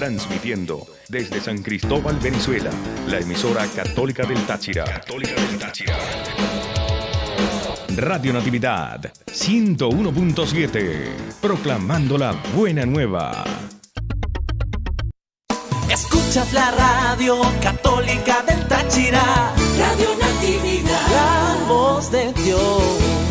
Transmitiendo desde San Cristóbal, Venezuela, la emisora católica del Táchira. Católica del Táchira. Radio Natividad 101.7, proclamando la buena nueva. Escuchas la radio católica del Táchira. Radio Natividad. La voz de Dios.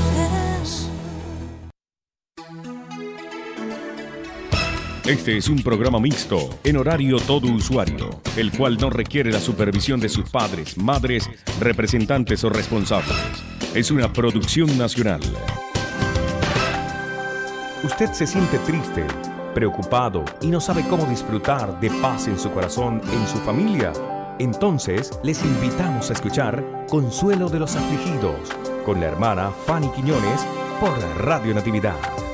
Este es un programa mixto, en horario todo usuario, el cual no requiere la supervisión de sus padres, madres, representantes o responsables. Es una producción nacional. ¿Usted se siente triste, preocupado y no sabe cómo disfrutar de paz en su corazón, en su familia? Entonces les invitamos a escuchar Consuelo de los Afligidos con la hermana Fanny Quiñones por Radio Natividad.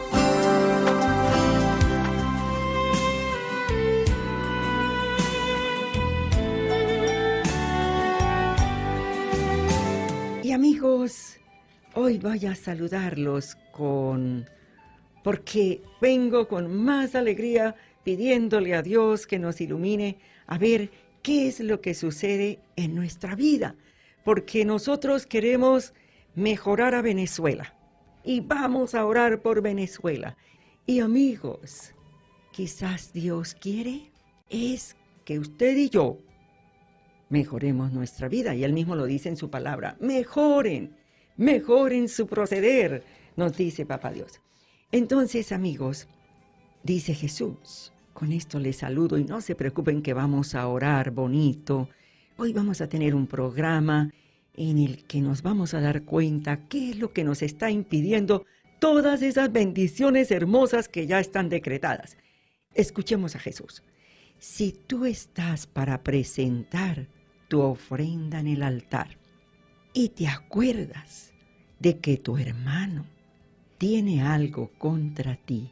Hoy voy a saludarlos con... porque vengo con más alegría pidiéndole a Dios que nos ilumine a ver qué es lo que sucede en nuestra vida, porque nosotros queremos mejorar a Venezuela y vamos a orar por Venezuela. Y amigos, quizás Dios quiere es que usted y yo mejoremos nuestra vida. Y él mismo lo dice en su palabra, mejoren, mejoren su proceder, nos dice Papá Dios. Entonces, amigos, dice Jesús, con esto les saludo y no se preocupen que vamos a orar bonito. Hoy vamos a tener un programa en el que nos vamos a dar cuenta qué es lo que nos está impidiendo todas esas bendiciones hermosas que ya están decretadas. Escuchemos a Jesús. Si tú estás para presentar tu ofrenda en el altar y te acuerdas de que tu hermano tiene algo contra ti,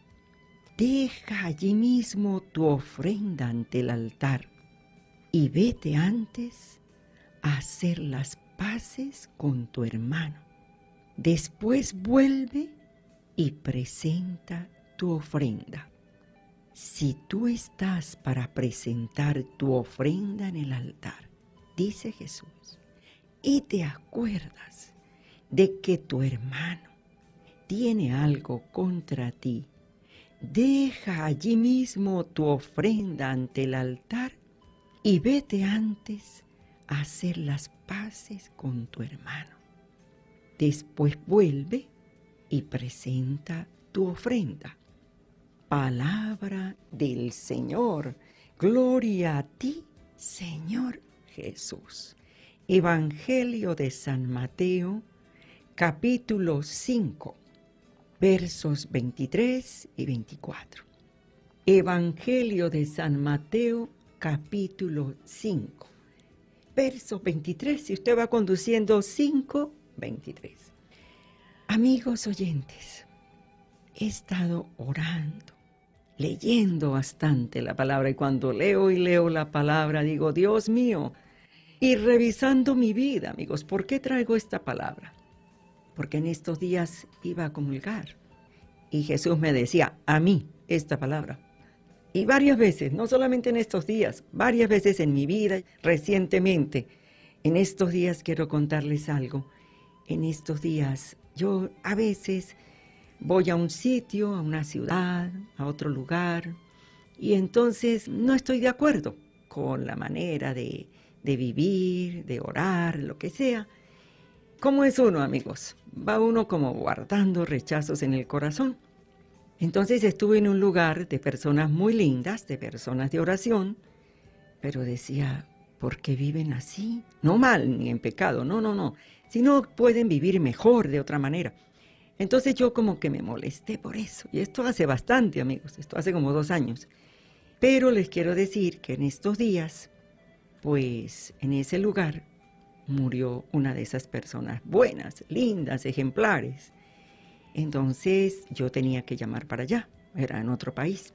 deja allí mismo tu ofrenda ante el altar y vete antes a hacer las paces con tu hermano. Después vuelve y presenta tu ofrenda. Si tú estás para presentar tu ofrenda en el altar, dice Jesús, y te acuerdas de que tu hermano tiene algo contra ti, deja allí mismo tu ofrenda ante el altar y vete antes a hacer las paces con tu hermano. Después vuelve y presenta tu ofrenda. Palabra del Señor. Gloria a ti, Señor Jesús. Evangelio de San Mateo, capítulo 5, versos 23 y 24. Evangelio de San Mateo, capítulo 5, verso 23. Si usted va conduciendo 5, 23. Amigos oyentes, he estado orando leyendo bastante la palabra y cuando leo y leo la palabra digo, Dios mío, y revisando mi vida, amigos, ¿por qué traigo esta palabra? Porque en estos días iba a comulgar y Jesús me decía a mí esta palabra. Y varias veces, no solamente en estos días, varias veces en mi vida, recientemente, en estos días quiero contarles algo. En estos días yo a veces voy a un sitio, a una ciudad, a otro lugar, y entonces no estoy de acuerdo con la manera de, de vivir, de orar, lo que sea. ¿Cómo es uno, amigos? Va uno como guardando rechazos en el corazón. Entonces estuve en un lugar de personas muy lindas, de personas de oración, pero decía, ¿por qué viven así? No mal ni en pecado, no, no, no, sino pueden vivir mejor de otra manera. Entonces yo como que me molesté por eso. Y esto hace bastante, amigos, esto hace como dos años. Pero les quiero decir que en estos días, pues en ese lugar murió una de esas personas buenas, lindas, ejemplares. Entonces yo tenía que llamar para allá, era en otro país.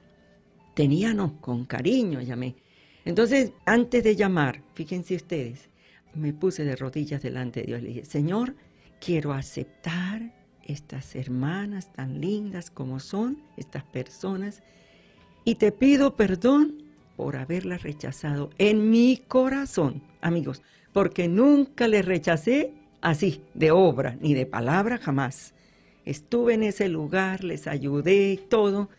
Tenía, no, con cariño llamé. Entonces, antes de llamar, fíjense ustedes, me puse de rodillas delante de Dios le dije, Señor, quiero aceptar estas hermanas tan lindas como son, estas personas, y te pido perdón por haberla rechazado en mi corazón, amigos, porque nunca le rechacé así, de obra, ni de palabra, jamás. Estuve en ese lugar, les ayudé y todo,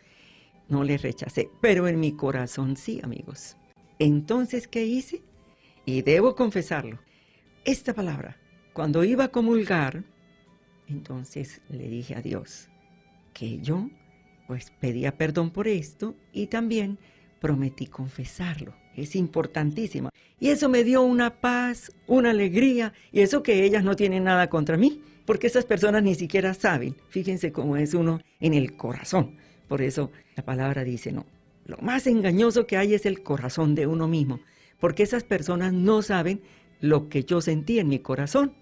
no les rechacé, pero en mi corazón sí, amigos. Entonces, ¿qué hice? Y debo confesarlo, esta palabra, cuando iba a comulgar, entonces le dije a Dios que yo pues pedía perdón por esto y también prometí confesarlo. Es importantísimo. Y eso me dio una paz, una alegría, y eso que ellas no tienen nada contra mí, porque esas personas ni siquiera saben. Fíjense cómo es uno en el corazón. Por eso la palabra dice, no, lo más engañoso que hay es el corazón de uno mismo, porque esas personas no saben lo que yo sentí en mi corazón,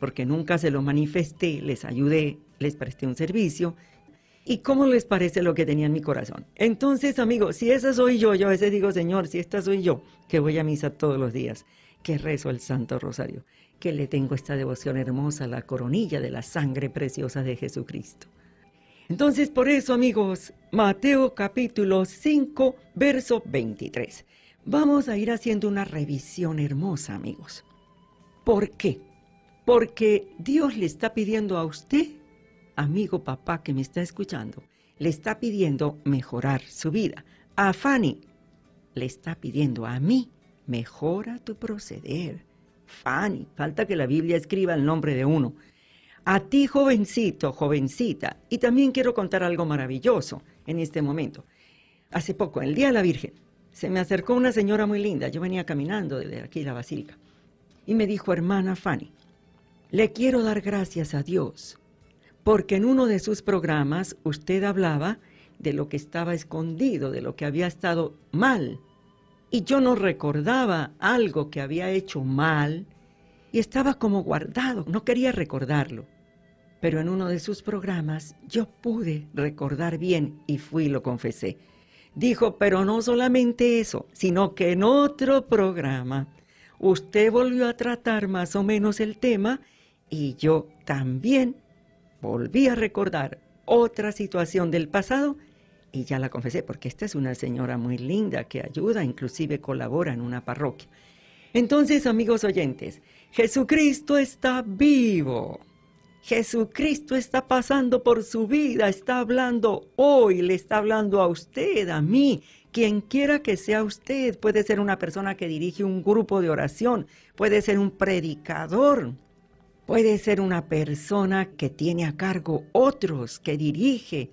porque nunca se lo manifesté, les ayudé, les presté un servicio, ¿Y cómo les parece lo que tenía en mi corazón? Entonces, amigos, si esa soy yo, yo a veces digo, Señor, si esta soy yo, que voy a misa todos los días, que rezo el Santo Rosario, que le tengo esta devoción hermosa, la coronilla de la sangre preciosa de Jesucristo. Entonces, por eso, amigos, Mateo capítulo 5, verso 23. Vamos a ir haciendo una revisión hermosa, amigos. ¿Por qué? Porque Dios le está pidiendo a usted amigo papá que me está escuchando, le está pidiendo mejorar su vida. A Fanny le está pidiendo a mí, mejora tu proceder. Fanny, falta que la Biblia escriba el nombre de uno. A ti, jovencito, jovencita, y también quiero contar algo maravilloso en este momento. Hace poco, el Día de la Virgen, se me acercó una señora muy linda, yo venía caminando desde aquí la basílica, y me dijo, hermana Fanny, le quiero dar gracias a Dios porque en uno de sus programas usted hablaba de lo que estaba escondido, de lo que había estado mal. Y yo no recordaba algo que había hecho mal y estaba como guardado, no quería recordarlo. Pero en uno de sus programas yo pude recordar bien y fui y lo confesé. Dijo, pero no solamente eso, sino que en otro programa usted volvió a tratar más o menos el tema y yo también volví a recordar otra situación del pasado y ya la confesé, porque esta es una señora muy linda que ayuda, inclusive colabora en una parroquia. Entonces, amigos oyentes, Jesucristo está vivo. Jesucristo está pasando por su vida, está hablando hoy, le está hablando a usted, a mí, quien quiera que sea usted. Puede ser una persona que dirige un grupo de oración, puede ser un predicador, Puede ser una persona que tiene a cargo otros, que dirige.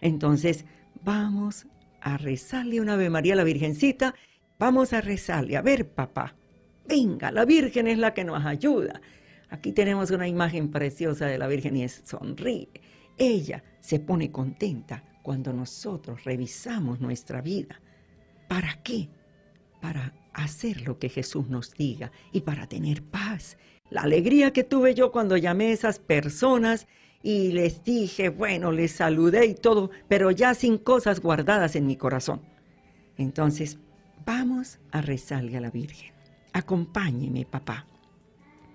Entonces, vamos a rezarle una Ave María a la Virgencita. Vamos a rezarle. A ver, papá, venga, la Virgen es la que nos ayuda. Aquí tenemos una imagen preciosa de la Virgen y sonríe. Ella se pone contenta cuando nosotros revisamos nuestra vida. ¿Para qué? Para hacer lo que Jesús nos diga y para tener paz la alegría que tuve yo cuando llamé a esas personas y les dije, bueno, les saludé y todo, pero ya sin cosas guardadas en mi corazón. Entonces, vamos a rezarle a la Virgen. Acompáñeme, papá.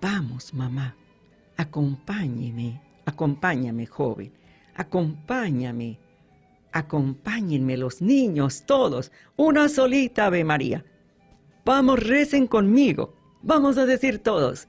Vamos, mamá. Acompáñeme, acompáñame, joven. Acompáñame. Acompáñenme los niños, todos. Una solita Ave María. Vamos, recen conmigo. Vamos a decir todos.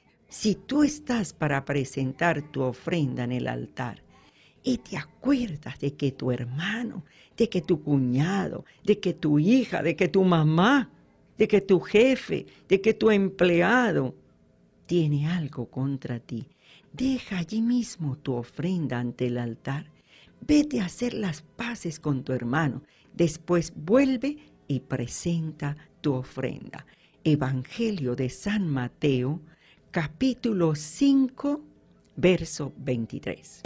Si tú estás para presentar tu ofrenda en el altar y te acuerdas de que tu hermano, de que tu cuñado, de que tu hija, de que tu mamá, de que tu jefe, de que tu empleado tiene algo contra ti, deja allí mismo tu ofrenda ante el altar. Vete a hacer las paces con tu hermano. Después vuelve y presenta tu ofrenda. Evangelio de San Mateo, capítulo 5, verso 23.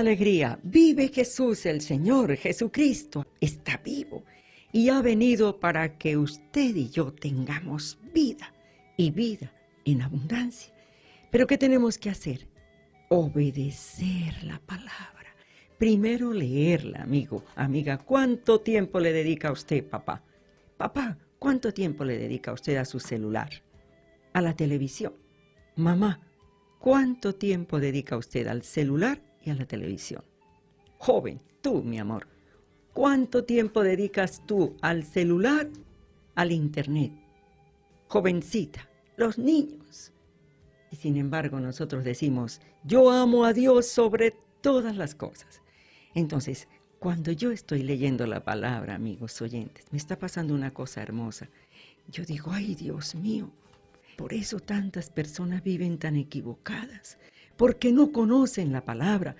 Alegría vive Jesús, el Señor Jesucristo, está vivo y ha venido para que usted y yo tengamos vida y vida en abundancia. Pero ¿qué tenemos que hacer? Obedecer la palabra. Primero leerla, amigo, amiga. ¿Cuánto tiempo le dedica a usted, papá? Papá, ¿cuánto tiempo le dedica usted a su celular? A la televisión. Mamá, ¿cuánto tiempo dedica usted al celular y a la televisión? Joven, tú, mi amor, ¿cuánto tiempo dedicas tú al celular, al internet? Jovencita, los niños. Y sin embargo nosotros decimos, yo amo a Dios sobre todas las cosas. Entonces, cuando yo estoy leyendo la palabra, amigos oyentes, me está pasando una cosa hermosa. Yo digo, ay Dios mío, por eso tantas personas viven tan equivocadas, porque no conocen la palabra,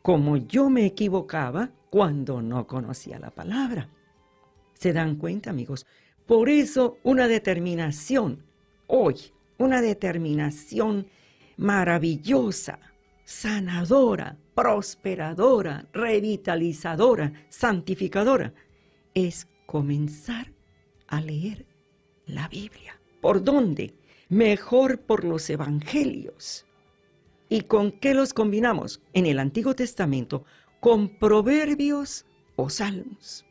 como yo me equivocaba cuando no conocía la palabra. ¿Se dan cuenta, amigos? Por eso una determinación hoy, una determinación maravillosa, sanadora, prosperadora, revitalizadora, santificadora, es comenzar a leer la Biblia. ¿Por dónde? Mejor por los evangelios. ¿Y con qué los combinamos? En el Antiguo Testamento, con proverbios o salmos.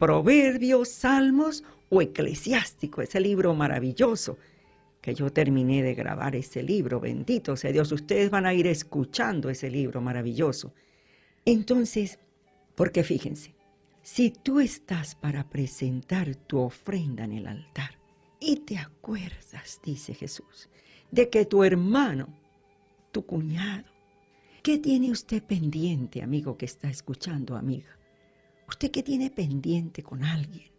Proverbios, salmos o eclesiástico, ese libro maravilloso que yo terminé de grabar ese libro, bendito sea Dios, ustedes van a ir escuchando ese libro maravilloso. Entonces, porque fíjense, si tú estás para presentar tu ofrenda en el altar y te acuerdas, dice Jesús, de que tu hermano, tu cuñado, ¿qué tiene usted pendiente, amigo que está escuchando, amiga? ¿Usted qué tiene pendiente con alguien?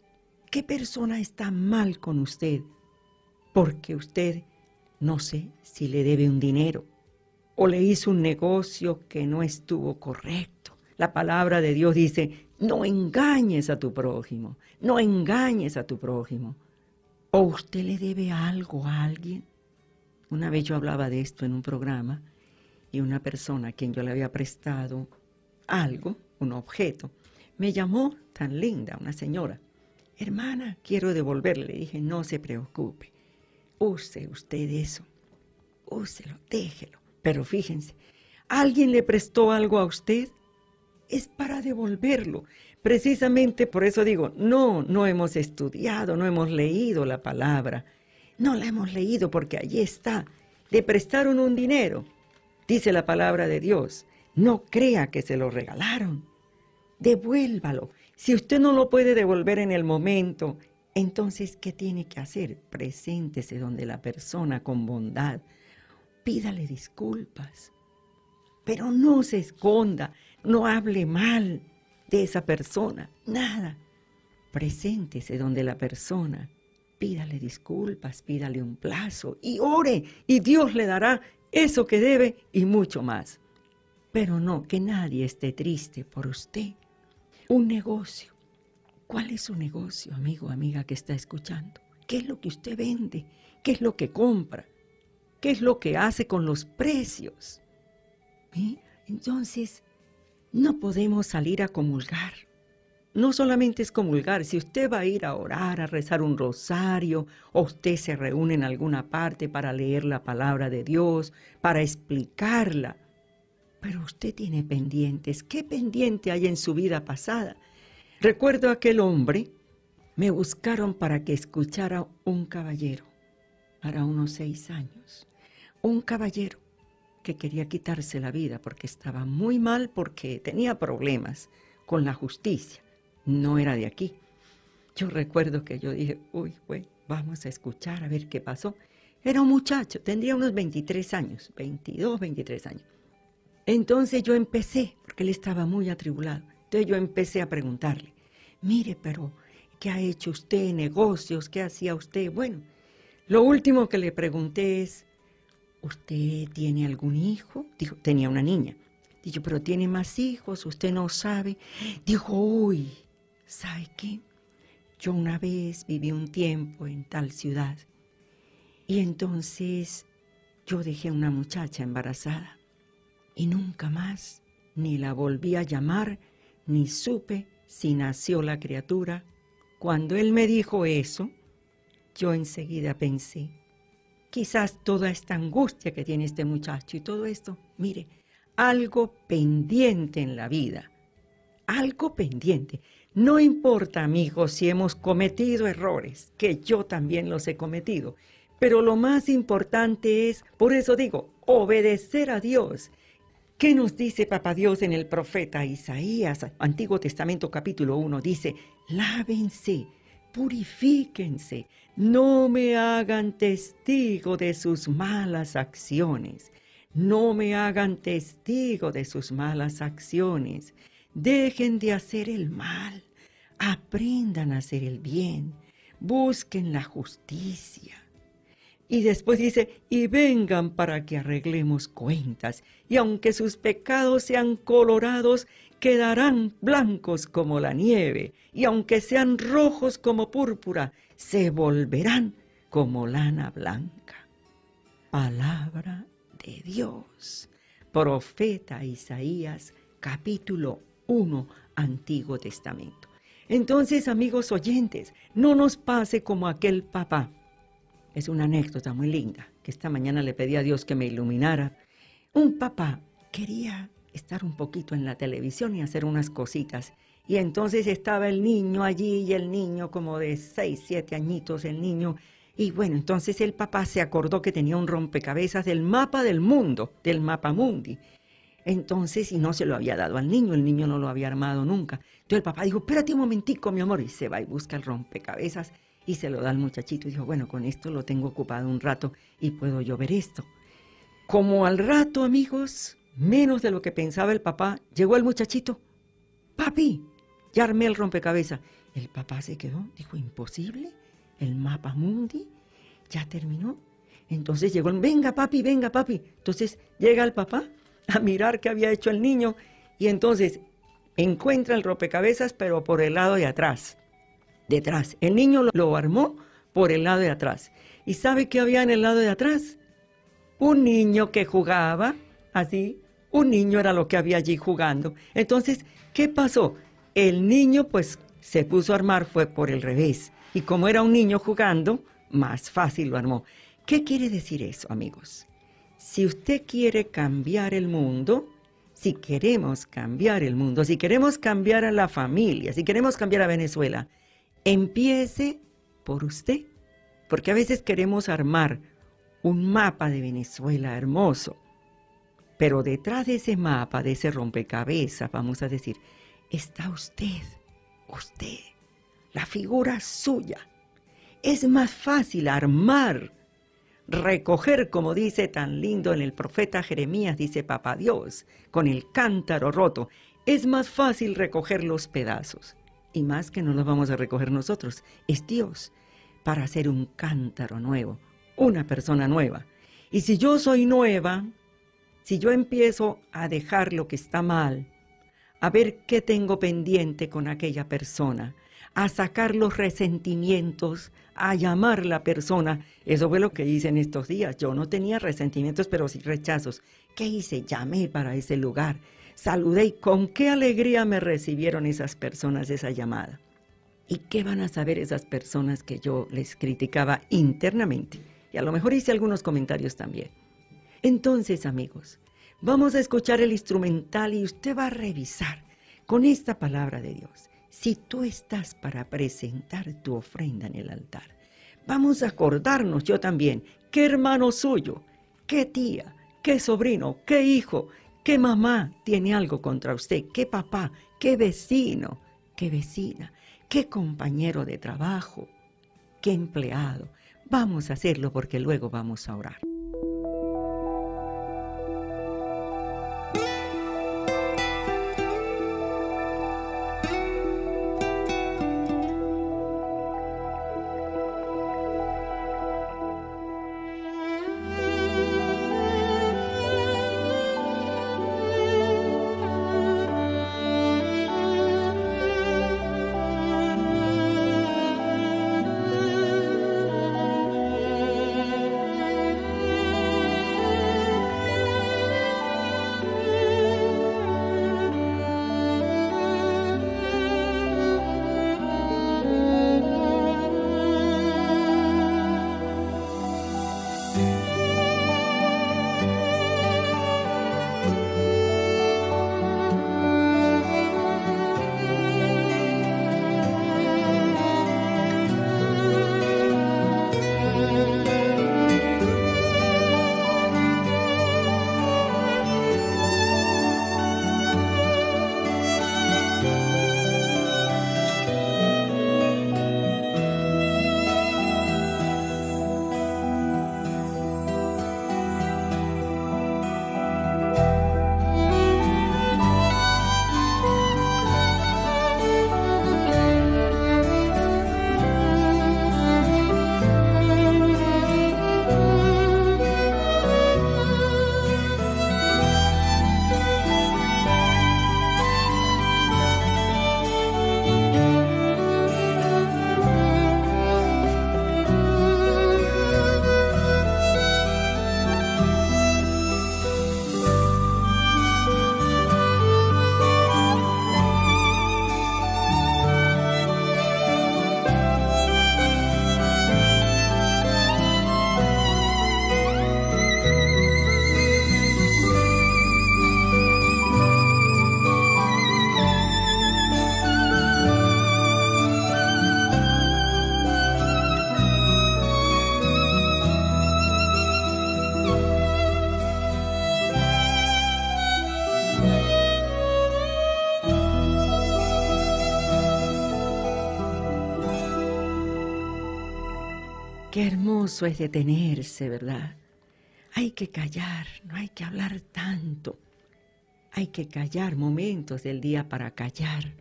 ¿Qué persona está mal con usted? porque usted no sé si le debe un dinero o le hizo un negocio que no estuvo correcto. La palabra de Dios dice, no engañes a tu prójimo, no engañes a tu prójimo. ¿O usted le debe algo a alguien? Una vez yo hablaba de esto en un programa y una persona a quien yo le había prestado algo, un objeto, me llamó tan linda, una señora. Hermana, quiero devolverle. Le dije, no se preocupe use usted eso, úselo, déjelo. Pero fíjense, alguien le prestó algo a usted, es para devolverlo. Precisamente por eso digo, no, no hemos estudiado, no hemos leído la palabra. No la hemos leído porque allí está. Le prestaron un dinero, dice la palabra de Dios. No crea que se lo regalaron. Devuélvalo. Si usted no lo puede devolver en el momento, entonces, ¿qué tiene que hacer? Preséntese donde la persona con bondad. Pídale disculpas. Pero no se esconda, no hable mal de esa persona, nada. Preséntese donde la persona, pídale disculpas, pídale un plazo y ore y Dios le dará eso que debe y mucho más. Pero no, que nadie esté triste por usted. Un negocio ¿Cuál es su negocio, amigo, amiga que está escuchando? ¿Qué es lo que usted vende? ¿Qué es lo que compra? ¿Qué es lo que hace con los precios? Entonces, no podemos salir a comulgar. No solamente es comulgar, si usted va a ir a orar, a rezar un rosario, o usted se reúne en alguna parte para leer la palabra de Dios, para explicarla, pero usted tiene pendientes. ¿Qué pendiente hay en su vida pasada? Recuerdo aquel hombre, me buscaron para que escuchara un caballero, para unos seis años, un caballero que quería quitarse la vida porque estaba muy mal, porque tenía problemas con la justicia, no era de aquí. Yo recuerdo que yo dije, uy, güey, vamos a escuchar a ver qué pasó. Era un muchacho, tendría unos 23 años, 22, 23 años. Entonces yo empecé, porque él estaba muy atribulado. Entonces yo empecé a preguntarle, mire, pero ¿qué ha hecho usted? ¿Negocios? ¿Qué hacía usted? Bueno, lo último que le pregunté es, ¿usted tiene algún hijo? Dijo, tenía una niña. Dijo, pero tiene más hijos, usted no sabe. Dijo, uy, ¿sabe qué? Yo una vez viví un tiempo en tal ciudad y entonces yo dejé a una muchacha embarazada y nunca más ni la volví a llamar, ni supe si nació la criatura. Cuando él me dijo eso, yo enseguida pensé, quizás toda esta angustia que tiene este muchacho y todo esto, mire, algo pendiente en la vida, algo pendiente. No importa, amigos, si hemos cometido errores, que yo también los he cometido, pero lo más importante es, por eso digo, obedecer a Dios. ¿Qué nos dice Papá Dios en el profeta Isaías, Antiguo Testamento capítulo 1? Dice, lávense, purifíquense, no me hagan testigo de sus malas acciones, no me hagan testigo de sus malas acciones. Dejen de hacer el mal, aprendan a hacer el bien, busquen la justicia. Y después dice, y vengan para que arreglemos cuentas, y aunque sus pecados sean colorados, quedarán blancos como la nieve, y aunque sean rojos como púrpura, se volverán como lana blanca. Palabra de Dios. Profeta Isaías, capítulo 1 Antiguo Testamento. Entonces, amigos oyentes, no nos pase como aquel papá. Es una anécdota muy linda, que esta mañana le pedí a Dios que me iluminara. Un papá quería estar un poquito en la televisión y hacer unas cositas. Y entonces estaba el niño allí y el niño como de 6, 7 añitos, el niño. Y bueno, entonces el papá se acordó que tenía un rompecabezas del mapa del mundo, del mapa mundi. Entonces, y no se lo había dado al niño, el niño no lo había armado nunca. Entonces el papá dijo, espérate un momentico, mi amor, y se va y busca el rompecabezas y se lo da al muchachito y dijo, bueno, con esto lo tengo ocupado un rato y puedo yo ver esto. Como al rato, amigos, menos de lo que pensaba el papá, llegó el muchachito. Papi, ya armé el rompecabezas. El papá se quedó, dijo, imposible, el mapa mundi ya terminó. Entonces llegó, venga papi, venga papi. Entonces llega el papá a mirar qué había hecho el niño y entonces encuentra el rompecabezas pero por el lado de atrás, detrás. El niño lo, armó por el lado de atrás. ¿Y sabe qué había en el lado de atrás? Un niño que jugaba así, un niño era lo que había allí jugando. Entonces, ¿qué pasó? El niño pues se puso a armar fue por el revés. Y como era un niño jugando, más fácil lo armó. ¿Qué quiere decir eso, amigos? Si usted quiere cambiar el mundo, si queremos cambiar el mundo, si queremos cambiar a la familia, si queremos cambiar a Venezuela, empiece por usted. Porque a veces queremos armar un mapa de Venezuela hermoso, pero detrás de ese mapa, de ese rompecabezas, vamos a decir, está usted, usted, la figura suya. Es más fácil armar recoger, como dice tan lindo en el profeta Jeremías, dice Papá Dios, con el cántaro roto, es más fácil recoger los pedazos. Y más que no los vamos a recoger nosotros, es Dios, para hacer un cántaro nuevo, una persona nueva. Y si yo soy nueva, si yo empiezo a dejar lo que está mal, a ver qué tengo pendiente con aquella persona, a sacar los resentimientos, a llamar la persona. Eso fue lo que hice en estos días. Yo no tenía resentimientos, pero sí rechazos. ¿Qué hice? Llamé para ese lugar. Saludé y con qué alegría me recibieron esas personas esa llamada. ¿Y qué van a saber esas personas que yo les criticaba internamente? Y a lo mejor hice algunos comentarios también. Entonces, amigos, vamos a escuchar el instrumental y usted va a revisar con esta palabra de Dios si tú estás para presentar tu ofrenda en el altar. Vamos a acordarnos yo también, qué hermano suyo, qué tía, qué sobrino, qué hijo, qué mamá tiene algo contra usted, qué papá, qué vecino, qué vecina, qué compañero de trabajo, qué empleado. Vamos a hacerlo porque luego vamos a orar. Qué hermoso es detenerse, ¿verdad? Hay que callar, no hay que hablar tanto. Hay que callar momentos del día para callar,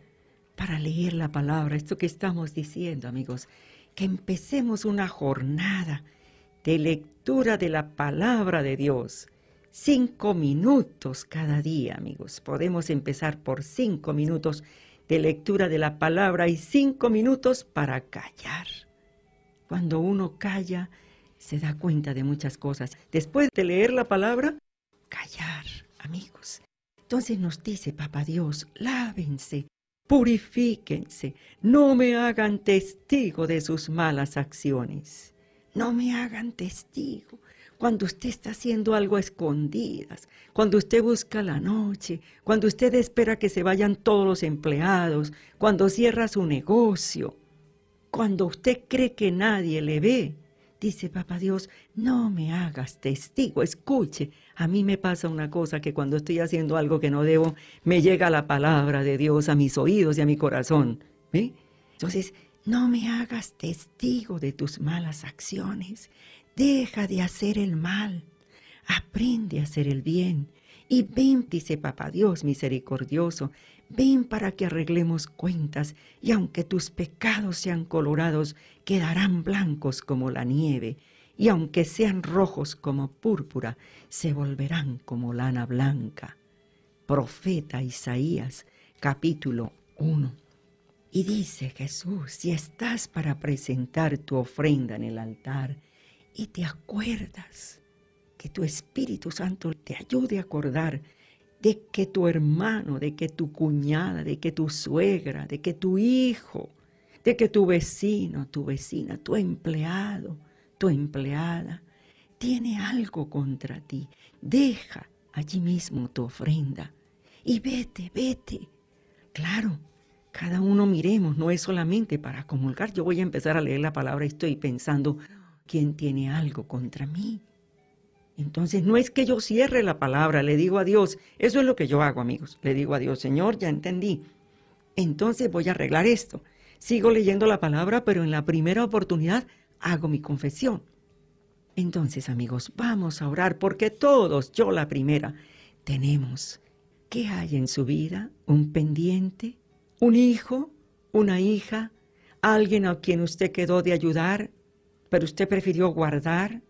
para leer la palabra. Esto que estamos diciendo, amigos, que empecemos una jornada de lectura de la palabra de Dios. Cinco minutos cada día, amigos. Podemos empezar por cinco minutos de lectura de la palabra y cinco minutos para callar. Cuando uno calla, se da cuenta de muchas cosas. Después de leer la palabra, callar, amigos. Entonces nos dice Papá Dios, lávense, purifíquense, no me hagan testigo de sus malas acciones. No me hagan testigo. Cuando usted está haciendo algo a escondidas, cuando usted busca la noche, cuando usted espera que se vayan todos los empleados, cuando cierra su negocio, cuando usted cree que nadie le ve, dice Papá Dios, no me hagas testigo, escuche. A mí me pasa una cosa que cuando estoy haciendo algo que no debo, me llega la palabra de Dios a mis oídos y a mi corazón. Entonces, no me hagas testigo de tus malas acciones. Deja de hacer el mal. Aprende a hacer el bien. Y ven, dice Papá Dios misericordioso, Ven para que arreglemos cuentas, y aunque tus pecados sean colorados, quedarán blancos como la nieve, y aunque sean rojos como púrpura, se volverán como lana blanca. Profeta Isaías, capítulo 1. Y dice Jesús, si estás para presentar tu ofrenda en el altar y te acuerdas que tu Espíritu Santo te ayude a acordar de que tu hermano, de que tu cuñada, de que tu suegra, de que tu hijo, de que tu vecino, tu vecina, tu empleado, tu empleada, tiene algo contra ti. Deja allí mismo tu ofrenda y vete, vete. Claro, cada uno miremos, no es solamente para comulgar. Yo voy a empezar a leer la palabra y estoy pensando, ¿quién tiene algo contra mí? Entonces no es que yo cierre la palabra, le digo a Dios, eso es lo que yo hago amigos, le digo a Dios, Señor, ya entendí, entonces voy a arreglar esto. Sigo leyendo la palabra, pero en la primera oportunidad hago mi confesión. Entonces amigos, vamos a orar porque todos, yo la primera, tenemos. ¿Qué hay en su vida? ¿Un pendiente? ¿Un hijo? ¿Una hija? ¿Alguien a quien usted quedó de ayudar, pero usted prefirió guardar?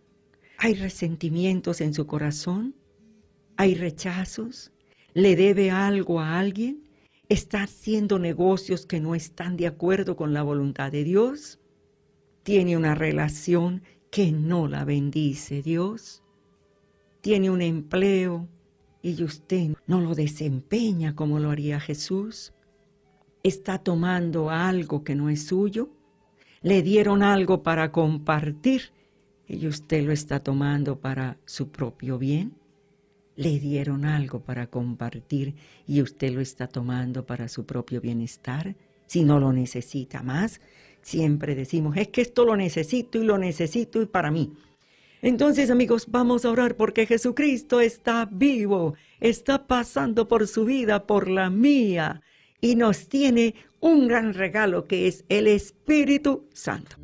¿Hay resentimientos en su corazón? ¿Hay rechazos? ¿Le debe algo a alguien? ¿Está haciendo negocios que no están de acuerdo con la voluntad de Dios? ¿Tiene una relación que no la bendice Dios? ¿Tiene un empleo y usted no lo desempeña como lo haría Jesús? ¿Está tomando algo que no es suyo? ¿Le dieron algo para compartir y usted lo está tomando para su propio bien. Le dieron algo para compartir y usted lo está tomando para su propio bienestar. Si no lo necesita más, siempre decimos, es que esto lo necesito y lo necesito y para mí. Entonces amigos, vamos a orar porque Jesucristo está vivo, está pasando por su vida, por la mía, y nos tiene un gran regalo que es el Espíritu Santo.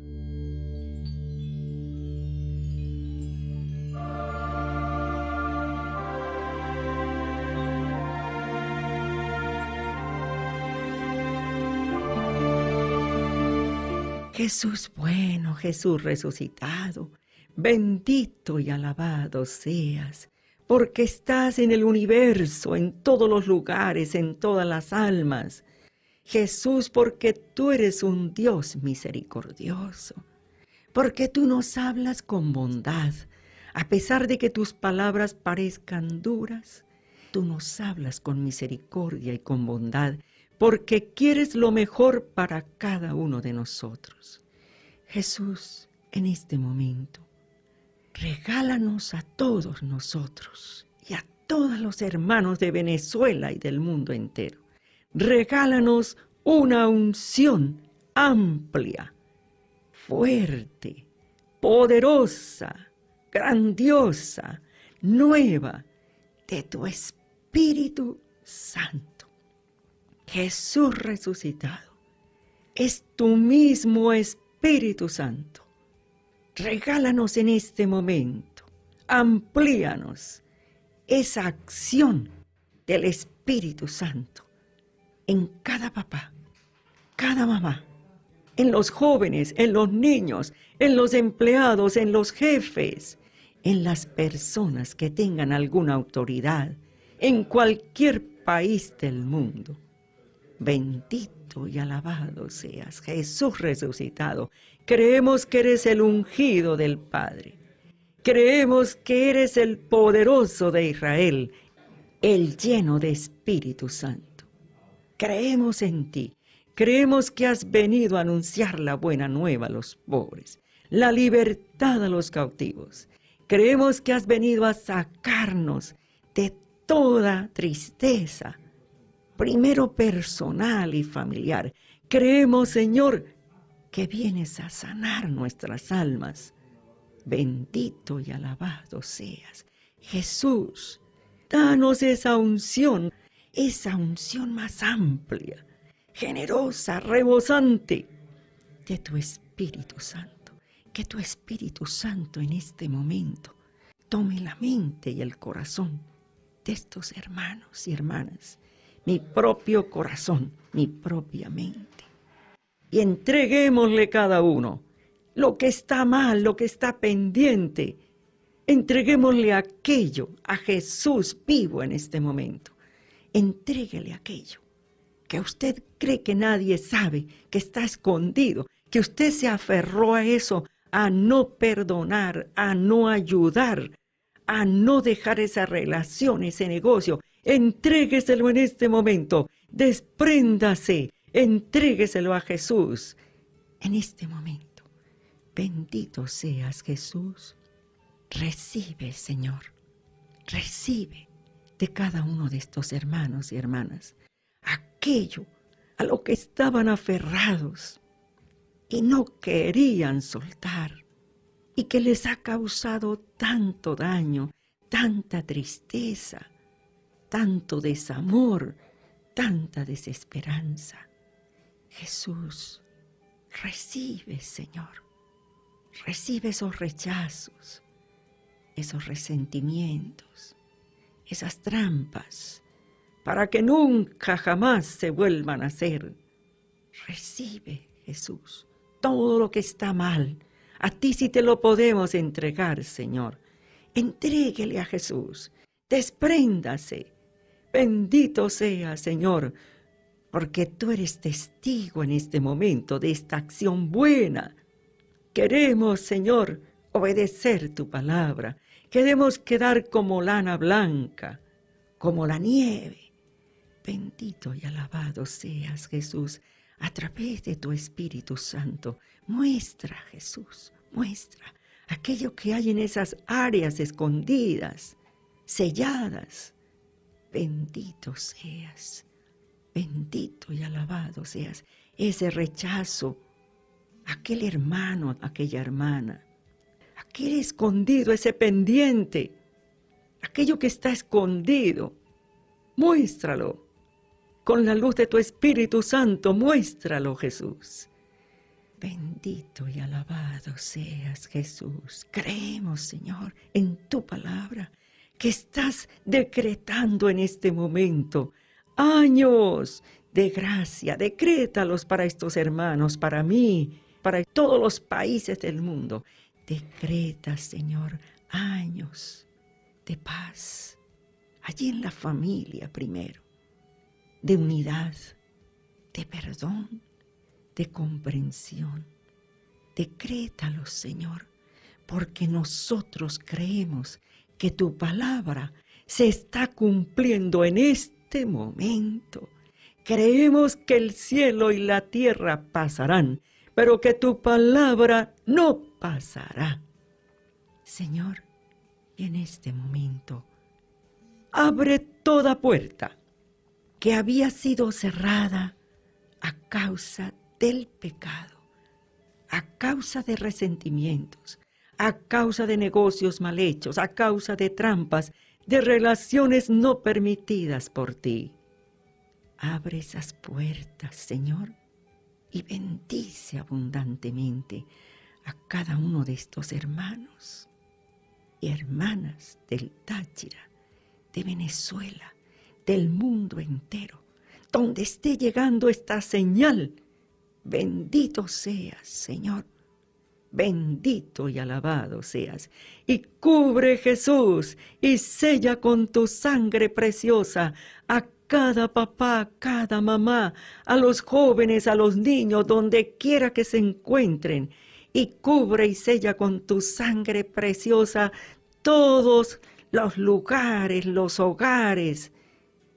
Jesús bueno, Jesús resucitado, bendito y alabado seas, porque estás en el universo, en todos los lugares, en todas las almas. Jesús, porque tú eres un Dios misericordioso, porque tú nos hablas con bondad, a pesar de que tus palabras parezcan duras, tú nos hablas con misericordia y con bondad, porque quieres lo mejor para cada uno de nosotros. Jesús, en este momento, regálanos a todos nosotros y a todos los hermanos de Venezuela y del mundo entero. Regálanos una unción amplia, fuerte, poderosa, grandiosa, nueva de tu Espíritu Santo Jesús resucitado, es tu mismo Espíritu Santo. Regálanos en este momento, amplíanos esa acción del Espíritu Santo en cada papá, cada mamá, en los jóvenes, en los niños, en los empleados, en los jefes, en las personas que tengan alguna autoridad, en cualquier país del mundo. Bendito y alabado seas, Jesús resucitado. Creemos que eres el ungido del Padre. Creemos que eres el poderoso de Israel, el lleno de Espíritu Santo. Creemos en ti. Creemos que has venido a anunciar la buena nueva a los pobres, la libertad a los cautivos. Creemos que has venido a sacarnos de toda tristeza, primero personal y familiar. Creemos, Señor, que vienes a sanar nuestras almas. Bendito y alabado seas. Jesús, danos esa unción, esa unción más amplia, generosa, rebosante de tu Espíritu Santo. Que tu Espíritu Santo en este momento tome la mente y el corazón de estos hermanos y hermanas mi propio corazón, mi propia mente. Y entreguémosle cada uno lo que está mal, lo que está pendiente. Entreguémosle aquello a Jesús vivo en este momento. Entréguele aquello que usted cree que nadie sabe, que está escondido, que usted se aferró a eso, a no perdonar, a no ayudar, a no dejar esa relación, ese negocio, Entrégueselo en este momento. Despréndase. Entrégueselo a Jesús en este momento. Bendito seas Jesús. Recibe, Señor. Recibe de cada uno de estos hermanos y hermanas aquello a lo que estaban aferrados y no querían soltar y que les ha causado tanto daño, tanta tristeza, tanto desamor, tanta desesperanza. Jesús, recibe, Señor, recibe esos rechazos, esos resentimientos, esas trampas, para que nunca jamás se vuelvan a hacer. Recibe, Jesús, todo lo que está mal. A ti sí te lo podemos entregar, Señor. Entréguele a Jesús. Despréndase Bendito sea, Señor, porque tú eres testigo en este momento de esta acción buena. Queremos, Señor, obedecer tu palabra. Queremos quedar como lana blanca, como la nieve. Bendito y alabado seas, Jesús, a través de tu Espíritu Santo. Muestra, Jesús, muestra aquello que hay en esas áreas escondidas, selladas Bendito seas, bendito y alabado seas. Ese rechazo, aquel hermano, aquella hermana, aquel escondido, ese pendiente, aquello que está escondido, muéstralo. Con la luz de tu Espíritu Santo, muéstralo, Jesús. Bendito y alabado seas, Jesús. Creemos, Señor, en tu palabra que estás decretando en este momento. Años de gracia, decrétalos para estos hermanos, para mí, para todos los países del mundo. Decreta, Señor, años de paz, allí en la familia primero, de unidad, de perdón, de comprensión. Decrétalos, Señor, porque nosotros creemos que tu palabra se está cumpliendo en este momento. Creemos que el cielo y la tierra pasarán, pero que tu palabra no pasará. Señor, en este momento, abre toda puerta que había sido cerrada a causa del pecado, a causa de resentimientos, a causa de negocios mal hechos, a causa de trampas, de relaciones no permitidas por ti. Abre esas puertas, Señor, y bendice abundantemente a cada uno de estos hermanos y hermanas del Táchira, de Venezuela, del mundo entero, donde esté llegando esta señal. Bendito seas, Señor. Bendito y alabado seas. Y cubre Jesús y sella con tu sangre preciosa a cada papá, a cada mamá, a los jóvenes, a los niños, donde quiera que se encuentren. Y cubre y sella con tu sangre preciosa todos los lugares, los hogares,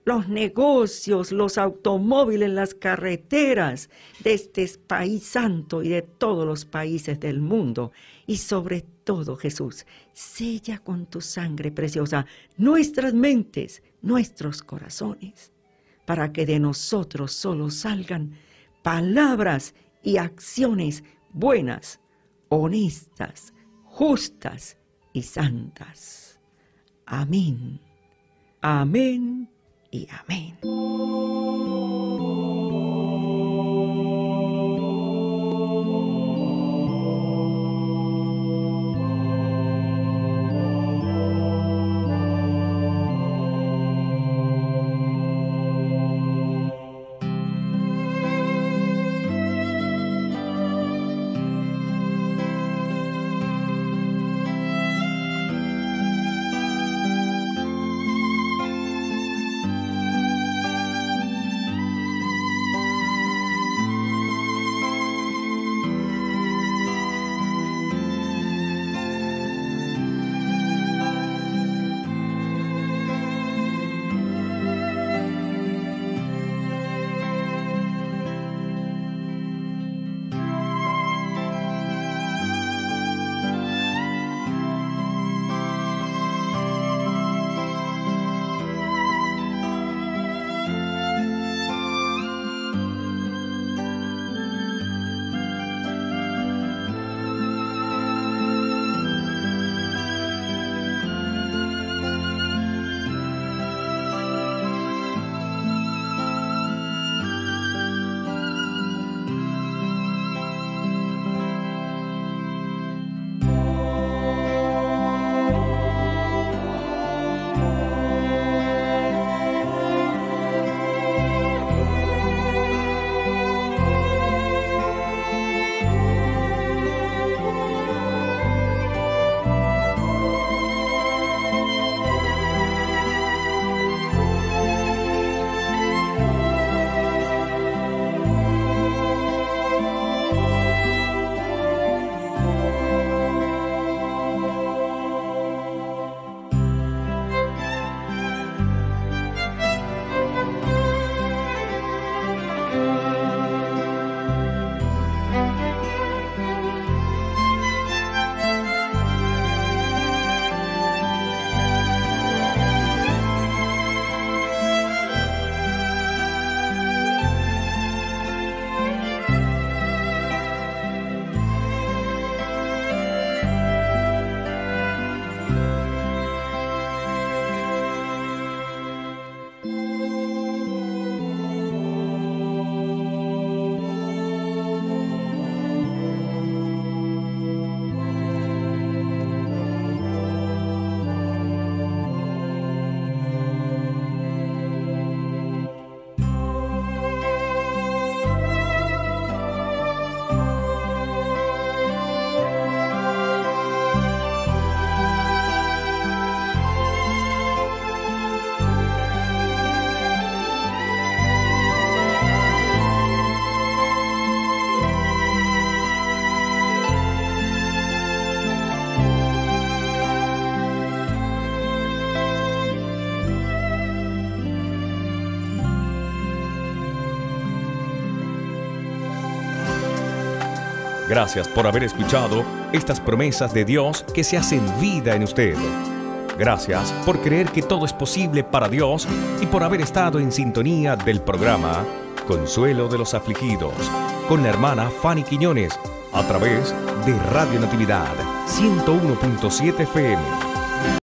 los negocios, los automóviles, las carreteras de este país santo y de todos los países del mundo. Y sobre todo, Jesús, sella con tu sangre preciosa nuestras mentes, nuestros corazones, para que de nosotros solo salgan palabras y acciones buenas, honestas, justas y santas. Amén. Amén y amén. Gracias por haber escuchado estas promesas de Dios que se hacen vida en usted. Gracias por creer que todo es posible para Dios y por haber estado en sintonía del programa Consuelo de los Afligidos con la hermana Fanny Quiñones a través de Radio Natividad 101.7 FM.